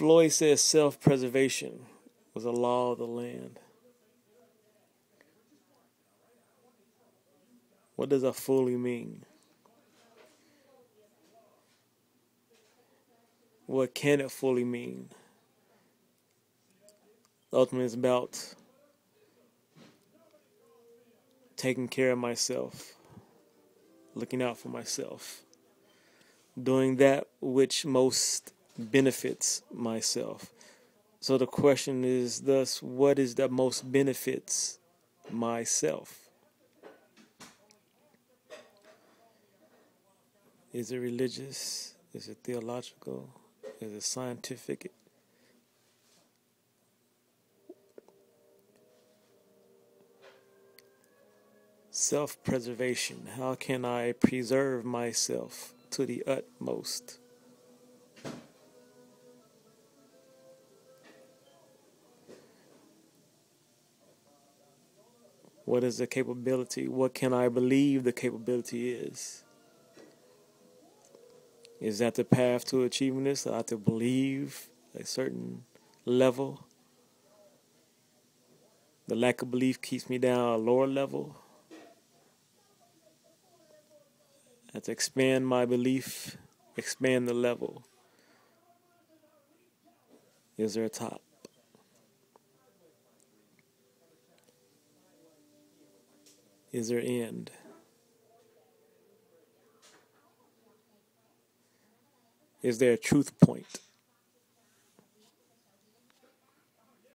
Floyd says self preservation was a law of the land. What does a fully mean? What can it fully mean? Ultimately, it's about taking care of myself, looking out for myself, doing that which most benefits myself. So the question is thus, what is that most benefits myself? Is it religious? Is it theological? Is it scientific? Self preservation. How can I preserve myself to the utmost? What is the capability? What can I believe the capability is? Is that the path to achieving this? I have to believe a certain level. The lack of belief keeps me down a lower level. I have to expand my belief, expand the level. Is there a top? Is there end? Is there a truth point?